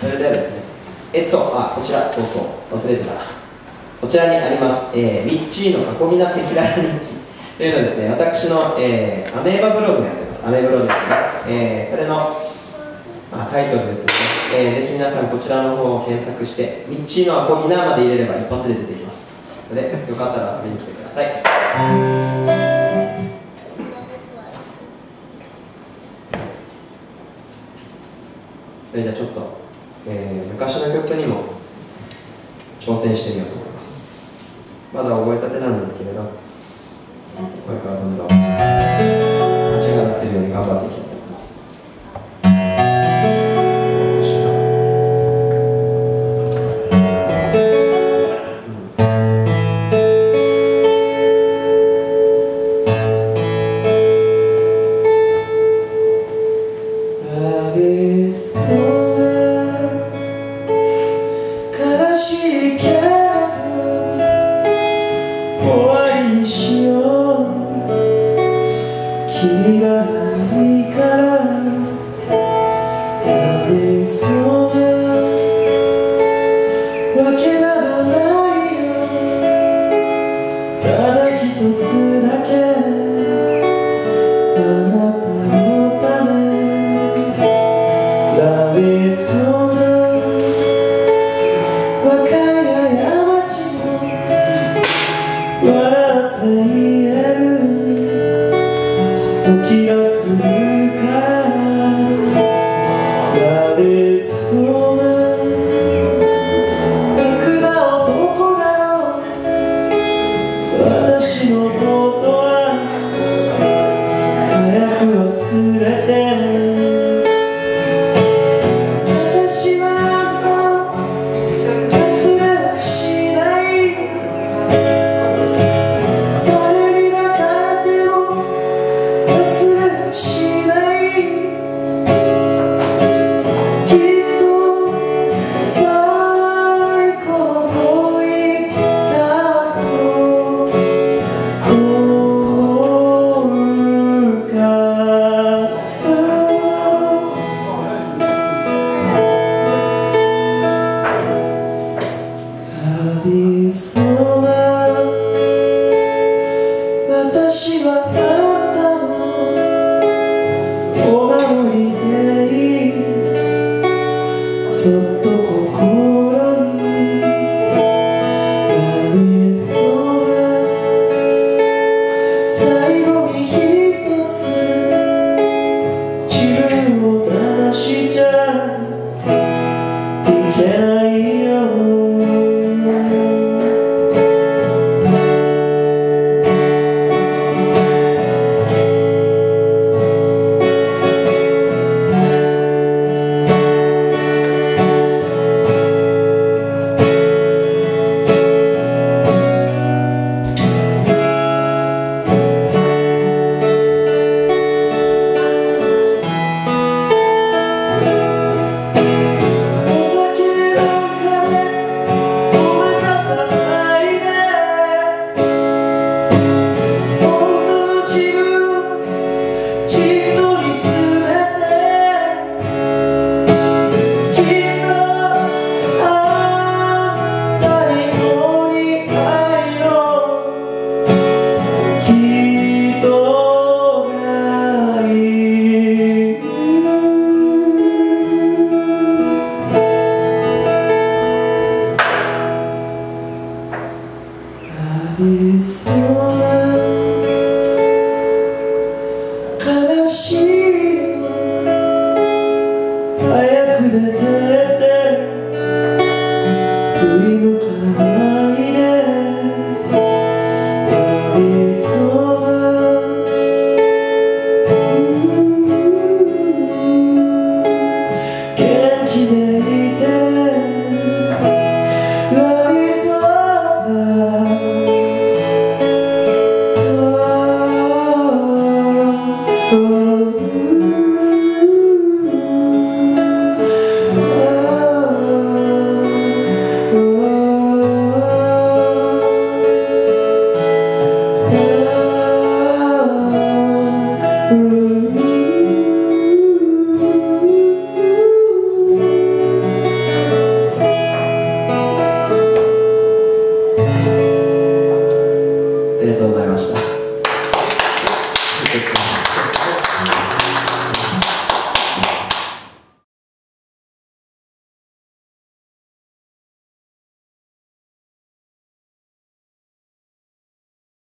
それではですねえっとあこちらそうそう忘れてた。こちらにあります、えー、ミッチーのアコギな赤裸々日記というのはですね私の、えー、アメーバブログやってます。アメブログですね、えー、それの、まあ、タイトルですね、えー、ぜひ皆さんこちらの方を検索してミッチーのアコギなまで入れれば一発で出てきます。のでよかったら遊びに来てください。それじゃあちょっと、えー、昔の曲にも挑戦してみようと思います。まだ覚えたてなんですけれど。君がないから私はあなたのお守りでいい